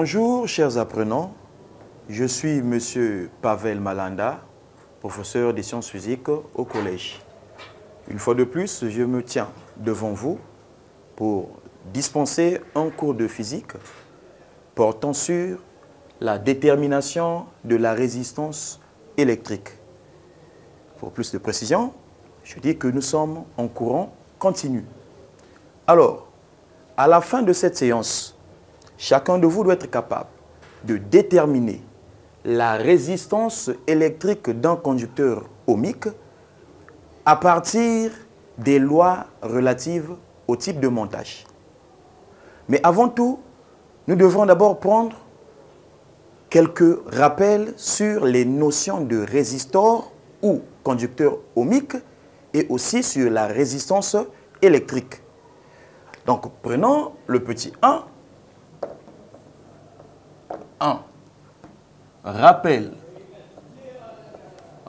Bonjour chers apprenants, je suis Monsieur Pavel Malanda, professeur des sciences physiques au collège. Une fois de plus, je me tiens devant vous pour dispenser un cours de physique portant sur la détermination de la résistance électrique. Pour plus de précision, je dis que nous sommes en courant continu. Alors, à la fin de cette séance, chacun de vous doit être capable de déterminer la résistance électrique d'un conducteur ohmique à partir des lois relatives au type de montage. Mais avant tout, nous devrons d'abord prendre quelques rappels sur les notions de résistor ou conducteur ohmique et aussi sur la résistance électrique. Donc prenons le petit 1. 1. Rappel.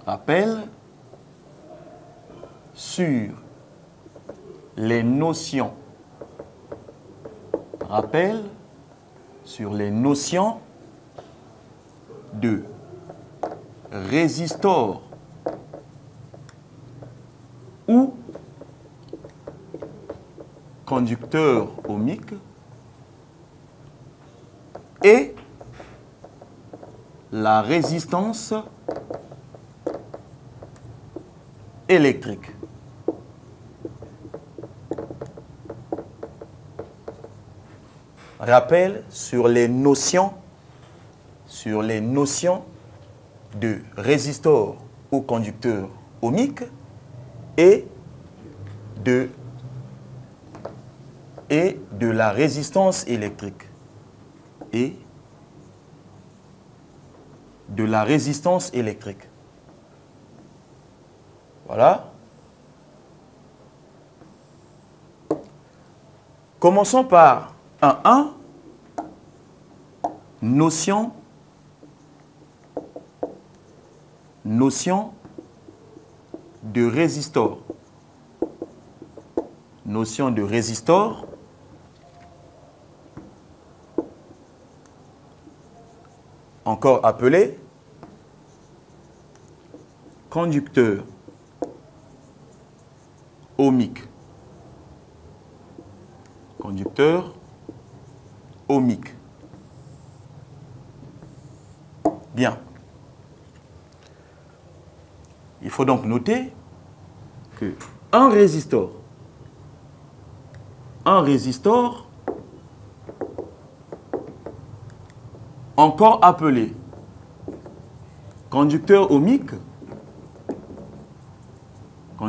Rappel sur les notions. Rappel sur les notions de résistor ou conducteur ohmique et la résistance électrique. Rappel sur les notions sur les notions de résistor ou conducteur ohmique et de, et de la résistance électrique. Et de la résistance électrique. Voilà. Commençons par un 1, notion, notion de résistor. Notion de résistor. Encore appelé conducteur ohmique. Conducteur ohmique. Bien. Il faut donc noter que un résistor, un résistor, encore appelé conducteur ohmique,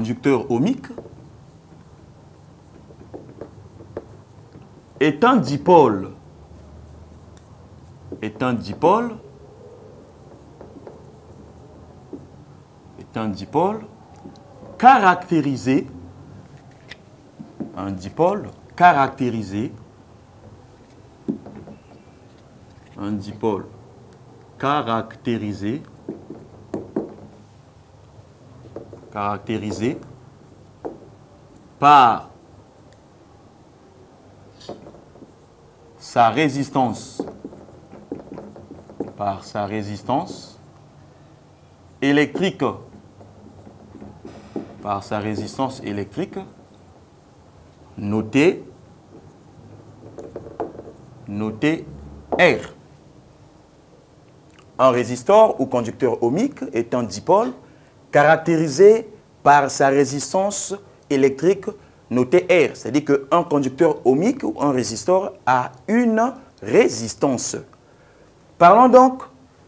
conducteur ohmique, un dipôle, un dipôle, un dipôle caractérisé, un dipôle caractérisé, un dipôle caractérisé, caractérisé par sa résistance, par sa résistance électrique, par sa résistance électrique, notée, notée R. Un résistor ou conducteur ohmique est un dipôle caractérisé par sa résistance électrique notée R. C'est-à-dire qu'un conducteur ohmique ou un résistor a une résistance. Parlons donc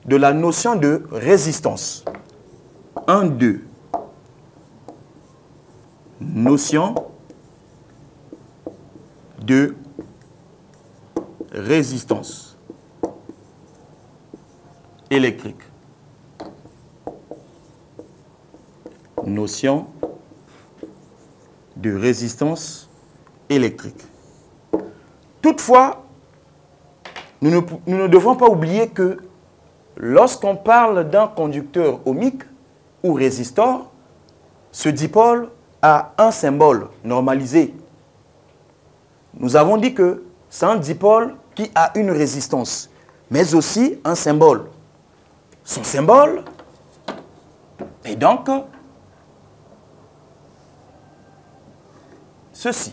de la notion de résistance. 1, 2. Notion de résistance électrique. Notion de résistance électrique. Toutefois, nous ne, devons pas oublier que lorsqu'on parle d'un conducteur ohmique ou résistor, ce dipôle a un symbole normalisé. Nous avons dit que c'est un dipôle qui a une résistance. mais aussi un symbole. Son symbole est donc ceci.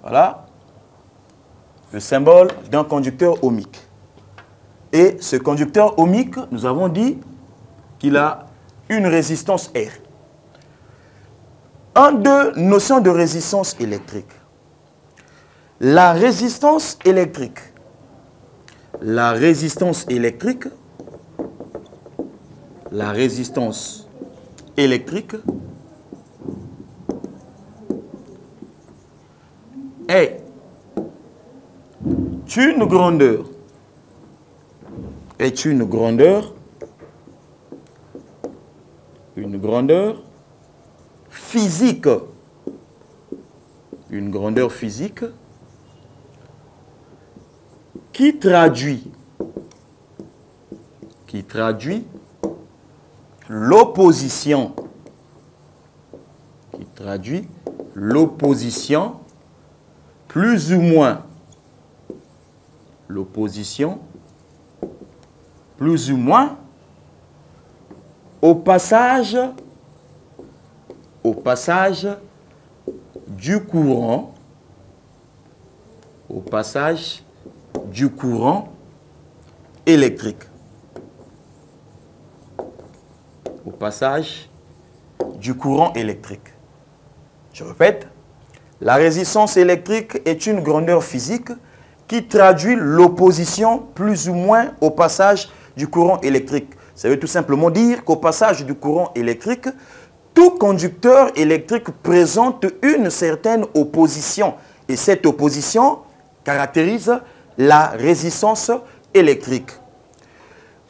Voilà le symbole d'un conducteur ohmique. Et ce conducteur ohmique, nous avons dit qu'il a une résistance R. Un, deux notions de résistance électrique. La résistance électrique. La résistance électrique. La résistance électrique est une grandeur est une grandeur une grandeur physique une grandeur physique qui traduit? Qui traduit l'opposition? Qui traduit l'opposition plus ou moins? L'opposition plus ou moins? Au passage au passage du courant au passage du courant électrique au passage du courant électrique je répète la résistance électrique est une grandeur physique qui traduit l'opposition plus ou moins au passage du courant électrique. Ça veut tout simplement dire qu'au passage du courant électrique, tout conducteur électrique présente une certaine opposition. Et cette opposition caractérise la résistance électrique.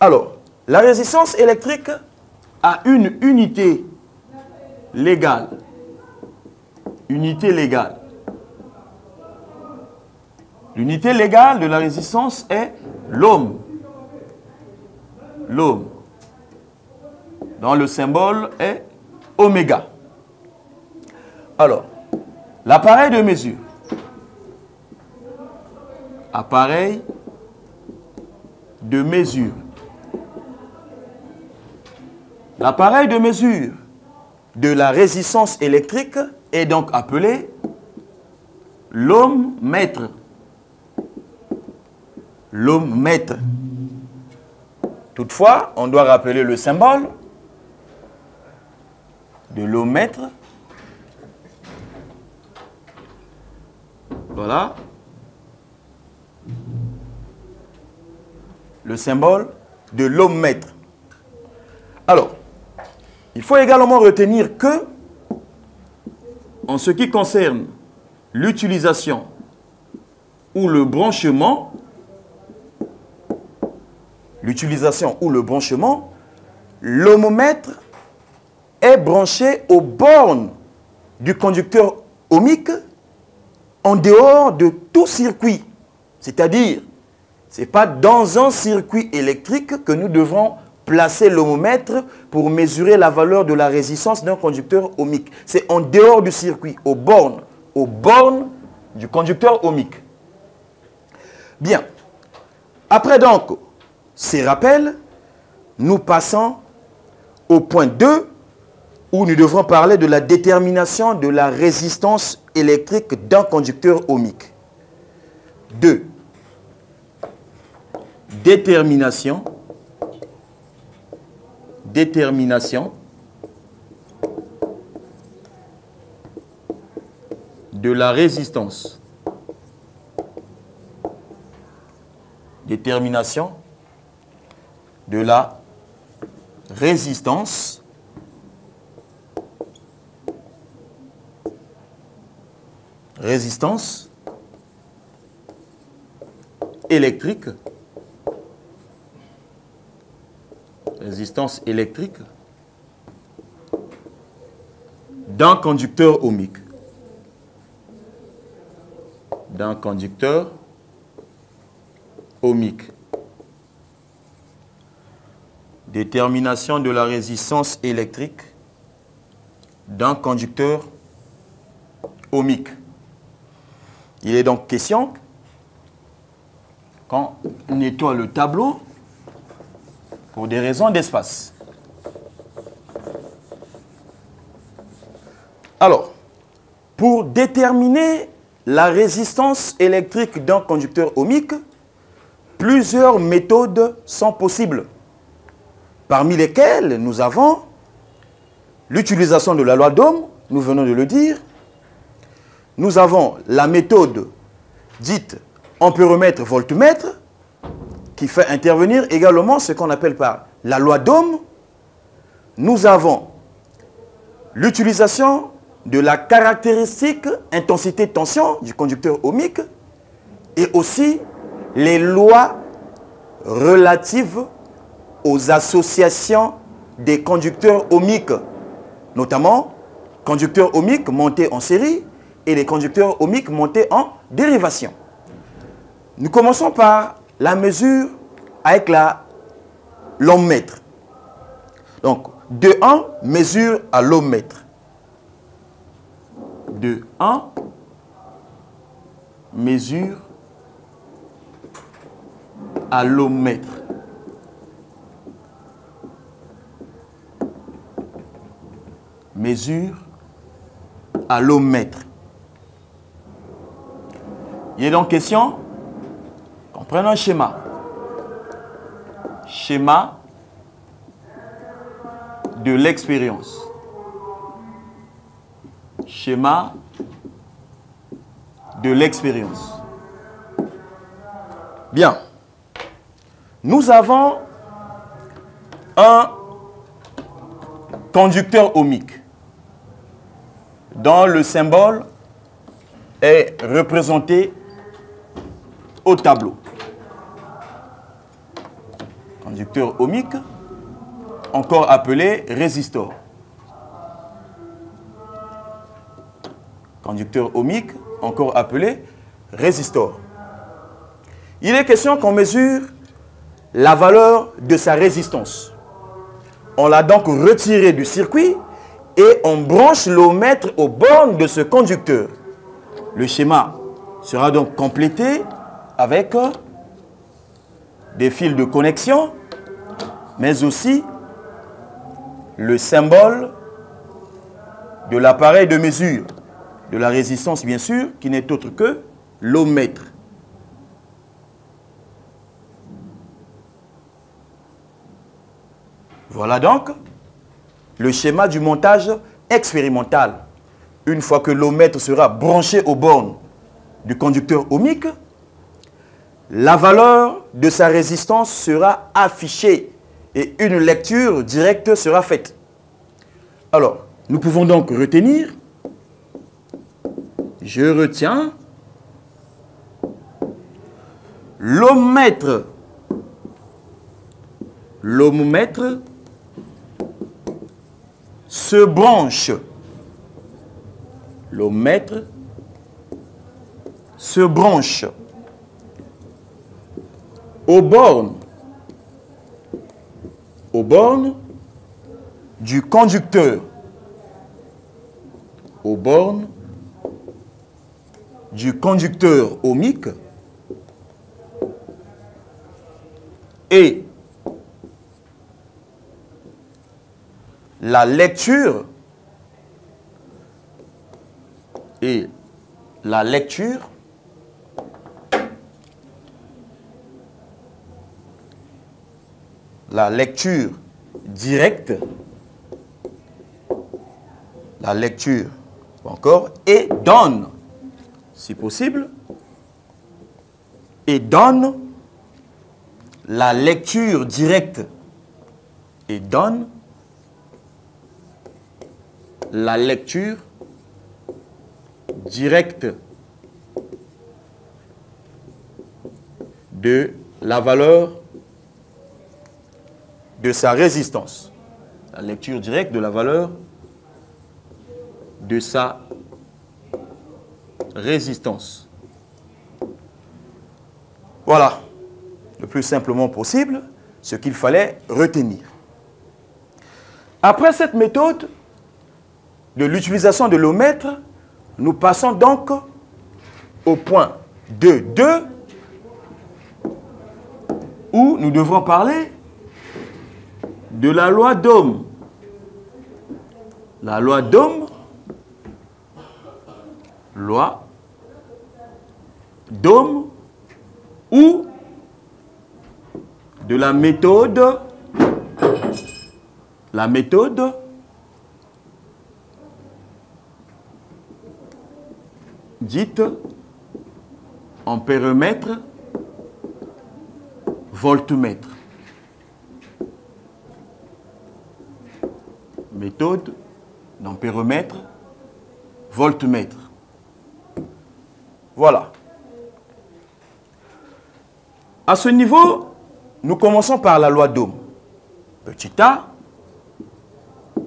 Alors, la résistance électrique a une unité légale. Unité légale. L'unité légale de la résistance est l'homme. L'homme. Dans le symbole est oméga. Alors, l'appareil de mesure. Appareil de mesure. L'appareil de mesure de la résistance électrique est donc appelé l'homme mètre l'ohm-mètre. Toutefois, on doit rappeler le symbole de l'ohm-mètre. Voilà. Le symbole de l'ohm-mètre. Alors, il faut également retenir que, en ce qui concerne l'utilisation ou le branchement l'utilisation ou le branchement, l'homomètre est branché aux bornes du conducteur ohmique en dehors de tout circuit. C'est-à-dire, ce n'est pas dans un circuit électrique que nous devons placer l'homomètre pour mesurer la valeur de la résistance d'un conducteur ohmique. C'est en dehors du circuit, aux bornes, aux bornes du conducteur ohmique. Bien. Après donc ces rappels, nous passons au point 2 où nous devrons parler de la détermination de la résistance électrique d'un conducteur ohmique. 2. Détermination. Détermination de la résistance. Détermination de la résistance résistance électrique résistance électrique d'un conducteur ohmique d'un conducteur ohmique détermination de la résistance électrique d'un conducteur ohmique. Il est donc question, quand on nettoie le tableau, pour des raisons d'espace. Alors, pour déterminer la résistance électrique d'un conducteur ohmique, plusieurs méthodes sont possibles, parmi lesquelles nous avons l'utilisation de la loi d'Ohm, nous venons de le dire, nous avons la méthode dite ampéromètre-voltmètre, qui fait intervenir également ce qu'on appelle par la loi d'Ohm. Nous avons l'utilisation de la caractéristique intensité-tension du conducteur ohmique et aussi les lois relatives aux associations des conducteurs ohmiques, notamment conducteurs ohmiques montés en série et les conducteurs ohmiques montés en dérivation. Nous commençons par la mesure avec l'homme mètre. Donc, de 1 mesure à l'homme mètre. De 1 mesure à l'homme mètre. Mesure à l'homme mètre. Il est donc question, prenons un schéma. Schéma de l'expérience. Schéma de l'expérience. Bien. Nous avons un conducteur ohmique dont le symbole est représenté au tableau. Conducteur ohmique, encore appelé résistor. Conducteur ohmique, encore appelé résistor. Il est question qu'on mesure la valeur de sa résistance. On l'a donc retiré du circuit et on branche l'ohmètre aux bornes de ce conducteur. Le schéma sera donc complété avec des fils de connexion, mais aussi le symbole de l'appareil de mesure de la résistance, bien sûr, qui n'est autre que l'ohmètre. Voilà donc le schéma du montage expérimental. Une fois que l'ohmètre sera branché aux bornes du conducteur ohmique, la valeur de sa résistance sera affichée et une lecture directe sera faite. Alors, nous pouvons donc retenir, je retiens, l'ohmètre, l'ohmètre se branche. L'ohmètre se branche. Aux bornes, aux bornes du conducteur, aux bornes du conducteur ohmique et la lecture et la lecture la lecture directe la lecture encore et donne si possible et donne la lecture directe et donne la lecture directe de la valeur de sa résistance. La lecture directe de la valeur de sa résistance. Voilà, le plus simplement possible, ce qu'il fallait retenir. Après cette méthode, de l'utilisation de l'omètre, nous passons donc au point 2.2 où nous devrons parler de la loi d'Ohm. La loi d'Ohm, loi d'Ohm ou de la méthode, la méthode dite en périmètre voltmètre. Méthode d'ampéromètre, voltmètre. Voilà. À ce niveau, nous commençons par la loi d'Ohm. Petit a,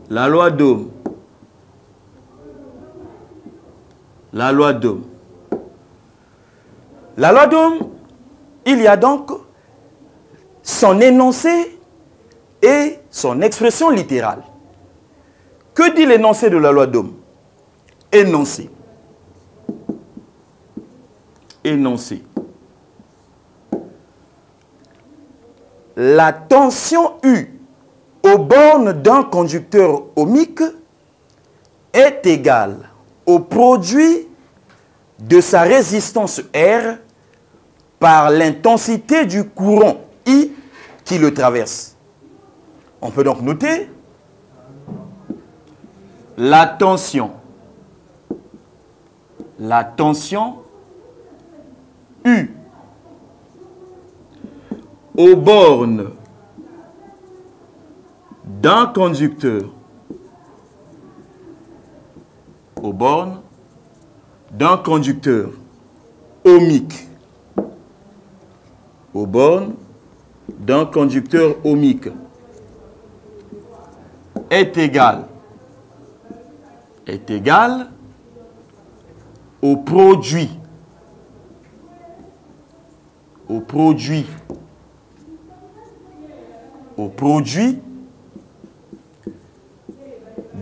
la loi d'Ohm. La loi d'Ohm. La loi d'Ohm, il y a donc son énoncé et son expression littérale. Que dit l'énoncé de la loi d'Ohm Énoncé. Énoncé. La tension U aux bornes d'un conducteur ohmique est égale au produit de sa résistance R par l'intensité du courant I qui le traverse. On peut donc noter la tension, la tension U. Aux bornes d'un conducteur, aux bornes d'un conducteur ohmique, aux bornes d'un conducteur ohmique. Est égal est égal au produit. Au produit. Au produit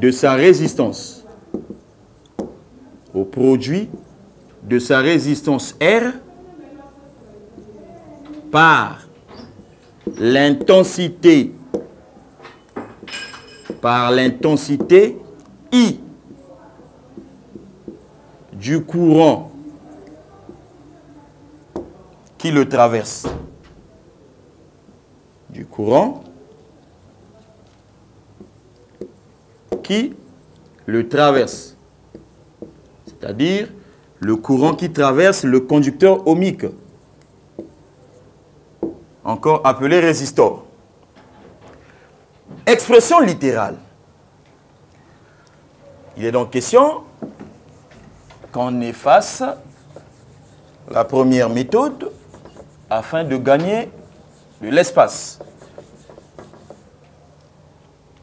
de sa résistance. Au produit de sa résistance R par l'intensité par l'intensité I du courant qui le traverse. Du courant qui le traverse. C'est-à-dire le courant qui traverse le conducteur ohmique encore appelé résistor. Expression littérale. Il est donc question qu'on efface la première méthode afin de gagner de l'espace.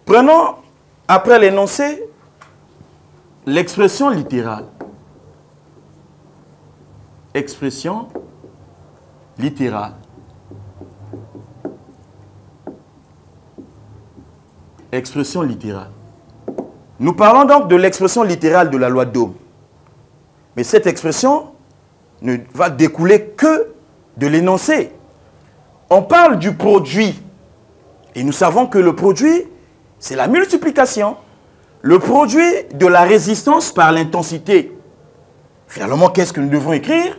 Prenons, après l'énoncé, l'expression littérale. Expression littérale. expression littérale. Nous parlons donc de l'expression littérale de la loi d'Ohm. Mais cette expression ne va découler que de l'énoncé. On parle du produit. Et nous savons que le produit, c'est la multiplication. Le produit de la résistance par l'intensité. Finalement, qu'est-ce que nous devons écrire?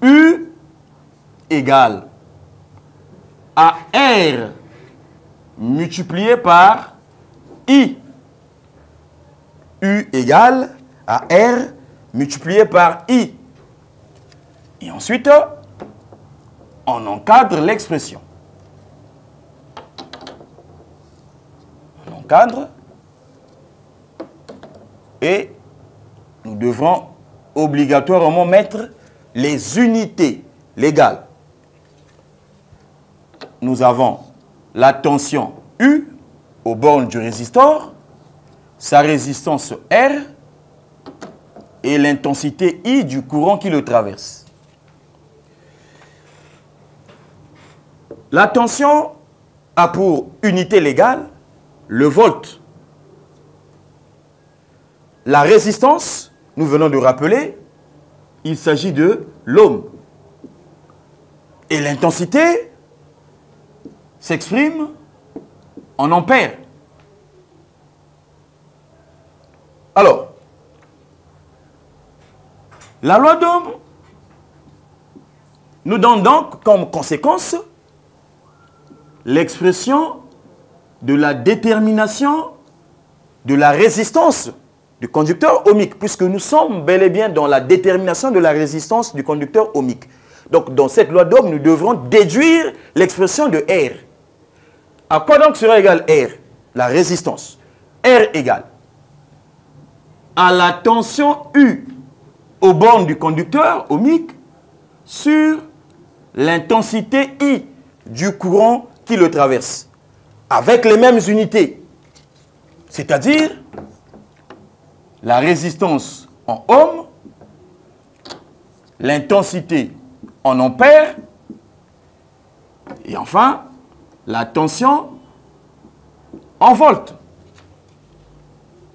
U égale à R multiplié par I. U égale à R multiplié par I. Et ensuite, on encadre l'expression. On encadre et nous devrons obligatoirement mettre les unités légales. Nous avons la tension U aux bornes du résistor, sa résistance R et l'intensité I du courant qui le traverse. La tension a pour unité légale le volt. la résistance, nous venons de rappeler, il s'agit de l'homme. Et l'intensité s'exprime en ampères. Alors, la loi d'Ohm nous donne donc comme conséquence l'expression de la détermination de la résistance du conducteur ohmique, puisque nous sommes bel et bien dans la détermination de la résistance du conducteur ohmique. Donc, dans cette loi d'Ohm, nous devrons déduire l'expression de R. À quoi donc sera égal R? La résistance. R égale à la tension U aux bornes du conducteur ohmique sur l'intensité I du courant qui le traverse, avec les mêmes unités, c'est-à-dire la résistance en ohm, l'intensité en ampères, et enfin la tension en volts.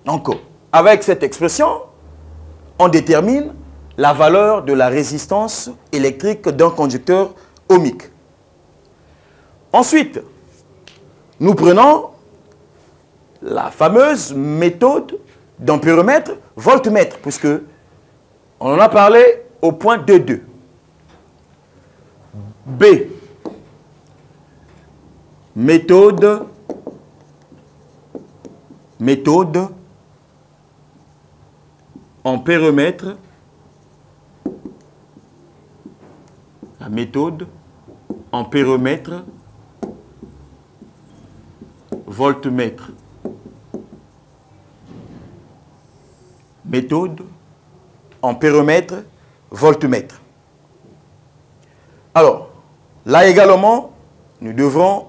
Donc, avec cette expression, on détermine la valeur de la résistance électrique d'un conducteur ohmique. Ensuite, nous prenons la fameuse méthode d'ampéromètre voltmètre, puisque on en a parlé au point 2.2. B. Méthode méthode ampéromètre la méthode ampéromètre voltmètre. Méthode, ampéromètre, voltmètre. Alors, là également, nous devrons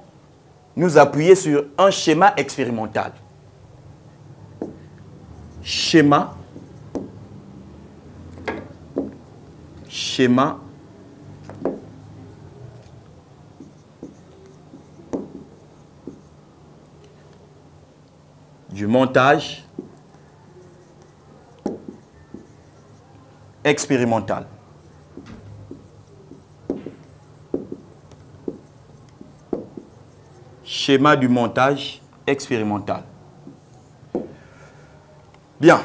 nous appuyer sur un schéma expérimental. Schéma, schéma du montage expérimental. Schéma du montage expérimental. Bien.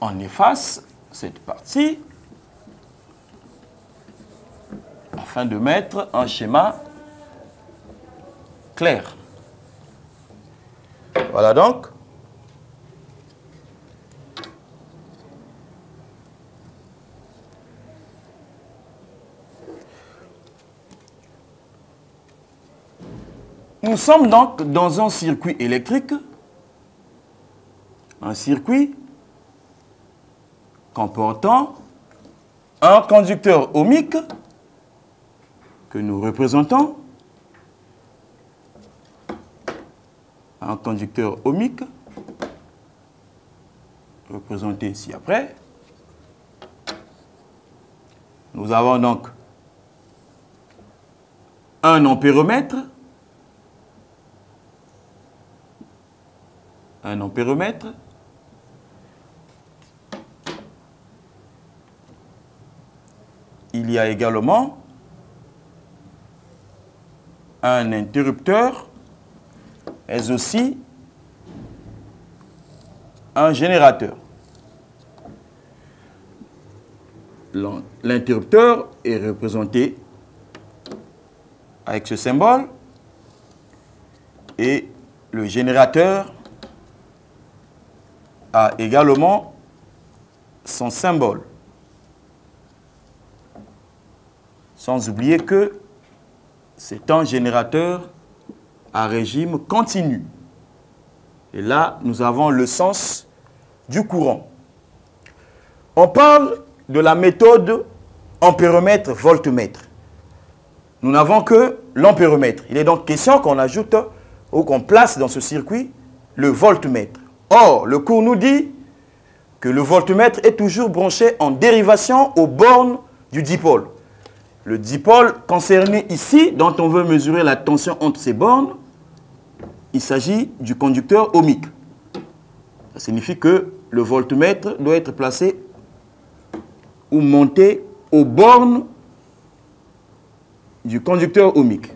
On efface cette partie afin de mettre un schéma Voilà donc. Nous sommes donc dans un circuit électrique, un circuit comportant un conducteur ohmique que nous représentons un conducteur ohmique, représenté ici après. Nous avons donc un ampéromètre, un ampéromètre, il y a également un interrupteur est aussi un générateur. L'interrupteur est représenté avec ce symbole et le générateur a également son symbole. Sans oublier que c'est un générateur à régime continu. Et là, nous avons le sens du courant. On parle de la méthode ampéromètre-voltmètre. Nous n'avons que l'ampéromètre. Il est donc question qu'on ajoute ou qu'on place dans ce circuit le voltmètre. Or, le cours nous dit que le voltmètre est toujours branché en dérivation aux bornes du dipôle. Le dipôle concerné ici, dont on veut mesurer la tension entre ces bornes, il s'agit du conducteur ohmique. Ça signifie que le voltmètre doit être placé ou monté aux bornes du conducteur ohmique.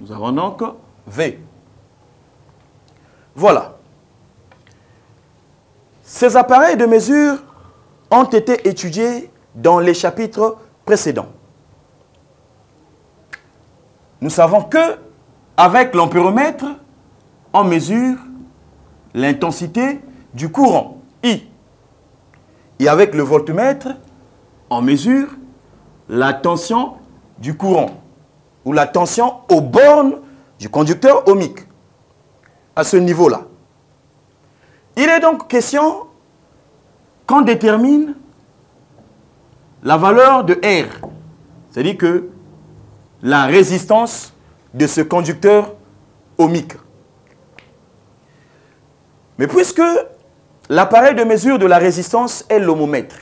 Nous avons donc V. Voilà. Ces appareils de mesure ont été étudiés dans les chapitres précédents. Nous savons que avec l'ampéromètre, on mesure l'intensité du courant, I. Et avec le voltmètre, on mesure la tension du courant ou la tension aux bornes du conducteur ohmique à ce niveau-là. Il est donc question qu'on détermine la valeur de R, c'est-à-dire que la résistance de ce conducteur ohmique. Mais puisque l'appareil de mesure de la résistance est l'homomètre,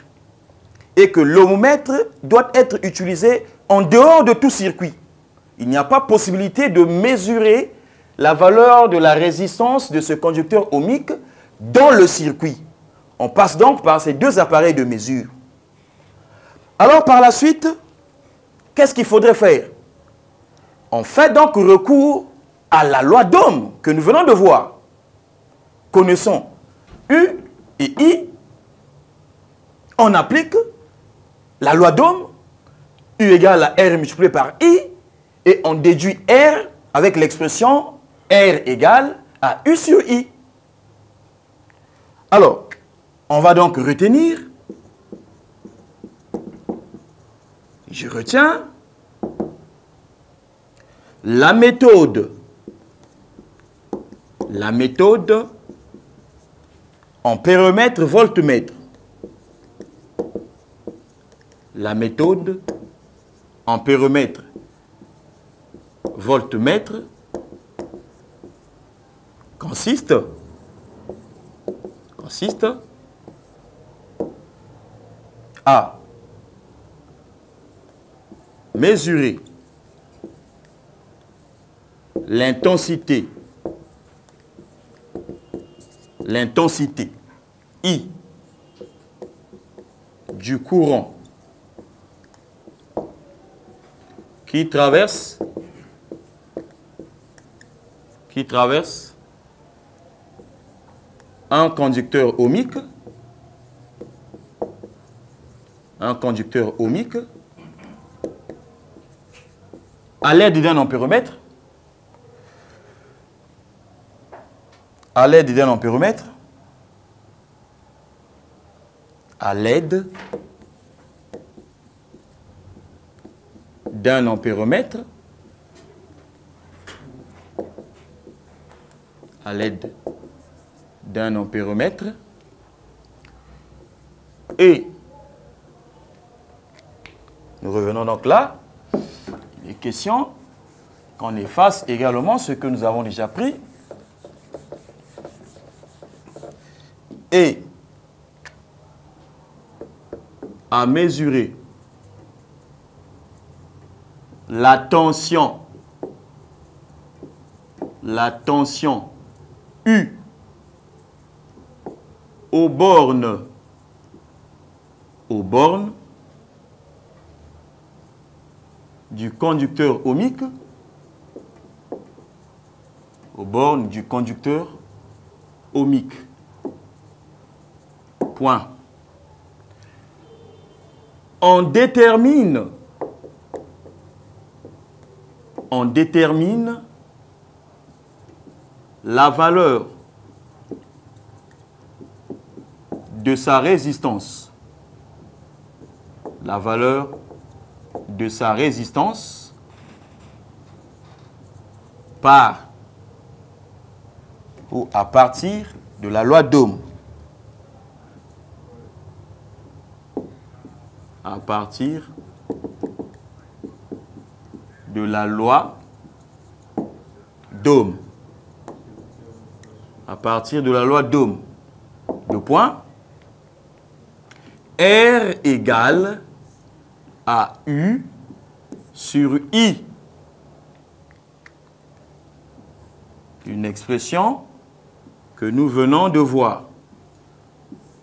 et que l'homomètre doit être utilisé en dehors de tout circuit, il n'y a pas possibilité de mesurer la valeur de la résistance de ce conducteur ohmique dans le circuit. On passe donc par ces deux appareils de mesure. Alors par la suite, qu'est-ce qu'il faudrait faire? On fait donc recours à la loi d'Ohm que nous venons de voir. Connaissons U et I. On applique la loi d'Ohm, U égale à R multiplié par I, et on déduit R avec l'expression R égale à U sur I. Alors, on va donc retenir, je retiens, la méthode, la méthode en périmètre voltmètre. La méthode en périmètre voltmètre consiste, consiste à mesurer l'intensité. L'intensité. I. Du courant. Qui traverse? Qui traverse? Un conducteur ohmique, un conducteur ohmique, à l'aide d'un ampéromètre, à l'aide d'un ampéromètre, à l'aide d'un ampéromètre, à l'aide d'un ampéromètre. Et nous revenons donc là, il est question qu'on efface également ce que nous avons déjà pris et à mesurer la tension, la tension U aux bornes, aux bornes du conducteur ohmique, aux bornes du conducteur ohmique. Point. On détermine, on détermine la valeur de sa résistance. La valeur de sa résistance par ou à partir de la loi d'Ohm. À partir de la loi d'Ohm à partir de la loi d'Ohm. Le point. R égale à U sur I. Une expression que nous venons de voir.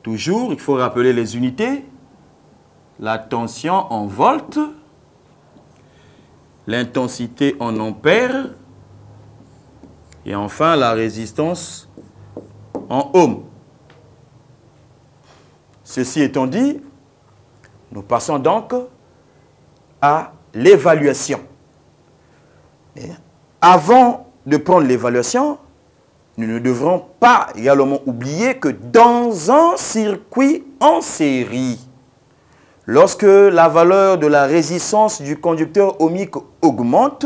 Toujours, il faut rappeler les unités. La tension en volts, l'intensité en ampères, et enfin la résistance en ohms. Ceci étant dit, nous passons donc à l'évaluation. Avant de prendre l'évaluation, nous ne devrons pas également oublier que dans un circuit en série, lorsque la valeur de la résistance du conducteur ohmique augmente,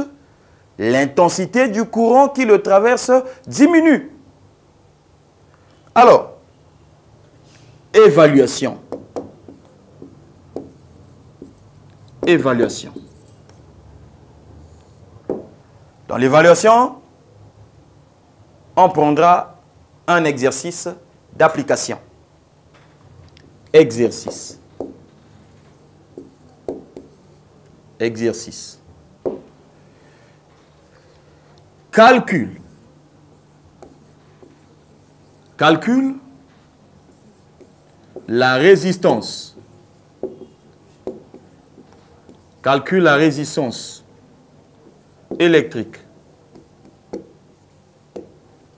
l'intensité du courant qui le traverse diminue. Alors, évaluation. Évaluation. Dans l'évaluation, on prendra un exercice d'application. Exercice. Exercice. Calcul. Calcul la résistance. Calcule la résistance électrique.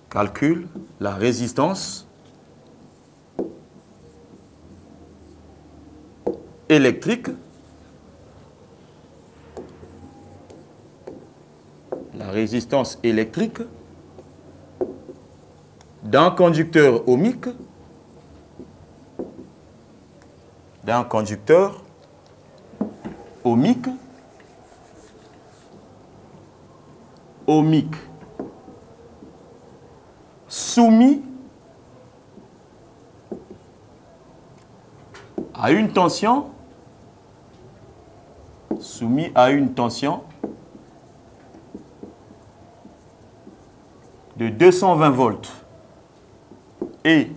Calcule la résistance électrique. La résistance électrique d'un conducteur ohmique d'un conducteur ohmique ohmique soumis à une tension soumis à une tension de 220 volts. Et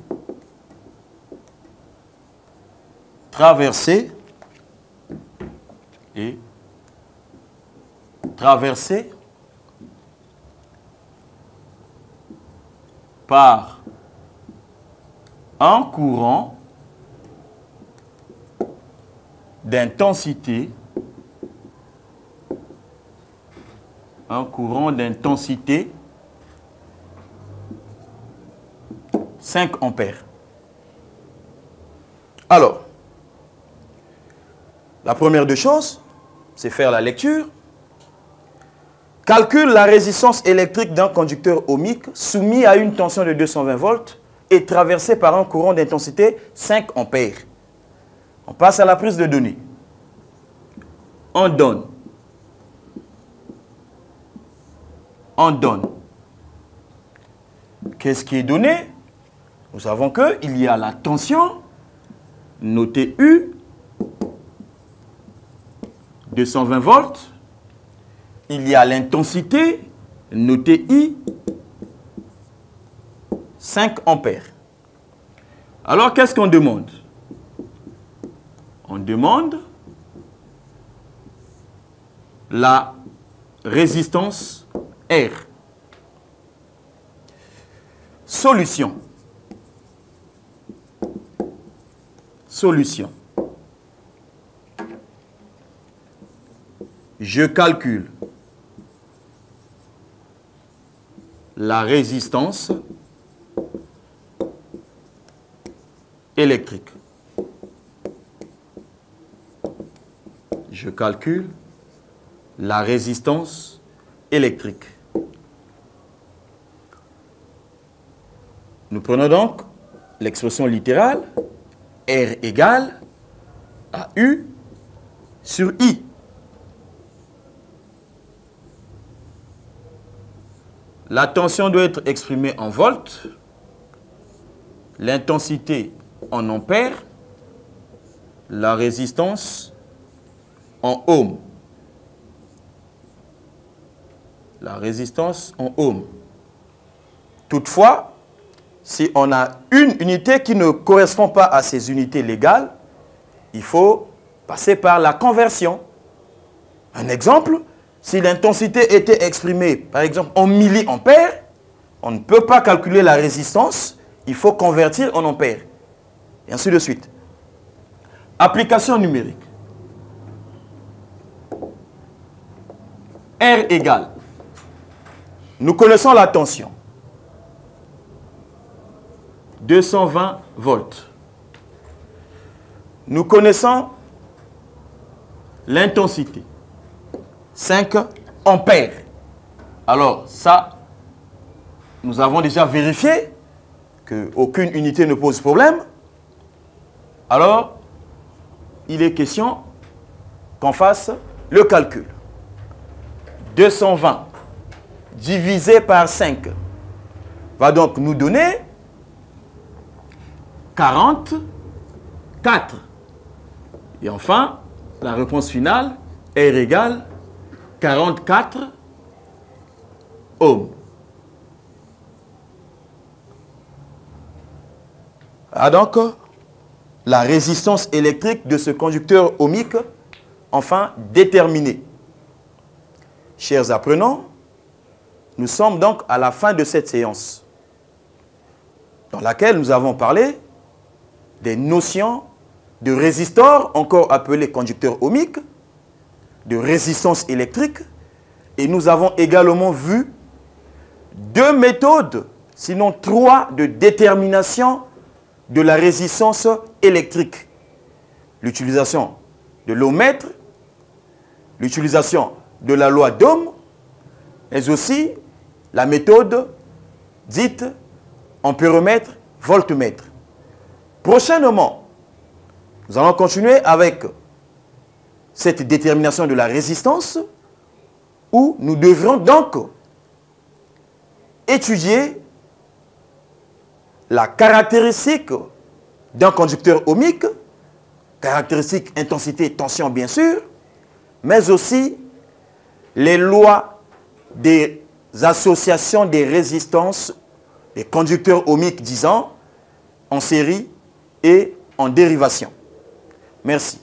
traversé et traversé par un courant d'intensité un courant d'intensité 5 ampères. Alors, la première des choses, c'est faire la lecture. Calcule la résistance électrique d'un conducteur ohmique soumis à une tension de 220 volts et traversé par un courant d'intensité 5 ampères. On passe à la prise de données. On donne. On donne. Qu'est-ce qui est donné? Nous savons qu'il y a la tension, notée U, 220 volts. Il y a l'intensité, notée I, 5 ampères. Alors, qu'est-ce qu'on demande? On demande la résistance R. Solution. Solution. je calcule la résistance électrique. Je calcule la résistance électrique. Nous prenons donc l'expression littérale R égale à U sur I. La tension doit être exprimée en volts, l'intensité en ampères, la résistance en ohms. La résistance en ohms. Toutefois, si on a une unité qui ne correspond pas à ces unités légales, il faut passer par la conversion. Un exemple, si l'intensité était exprimée, par exemple, en milliampères, on ne peut pas calculer la résistance, il faut convertir en ampères. Et ainsi de suite. Application numérique. R égale. Nous connaissons la tension. 220 volts. Nous connaissons l'intensité. 5 ampères. Alors ça, nous avons déjà vérifié qu'aucune unité ne pose problème. Alors, il est question qu'on fasse le calcul. 220 divisé par 5 va donc nous donner 44. Et enfin, la réponse finale, R égale 44 ohms. Ah donc, la résistance électrique de ce conducteur ohmique, enfin déterminée. Chers apprenants, nous sommes donc à la fin de cette séance, dans laquelle nous avons parlé des notions de résistor, encore appelé conducteur ohmique, de résistance électrique, et nous avons également vu deux méthodes, sinon trois, de détermination de la résistance électrique. L'utilisation de l'ohmètre, l'utilisation de la loi d'Ohm, mais aussi la méthode dite ampéromètre, voltmètre. Prochainement, nous allons continuer avec cette détermination de la résistance où nous devrons donc étudier la caractéristique d'un conducteur ohmique, caractéristique intensité, tension bien sûr, mais aussi les lois des associations des résistances des conducteurs ohmiques disant en série et en dérivation. Merci.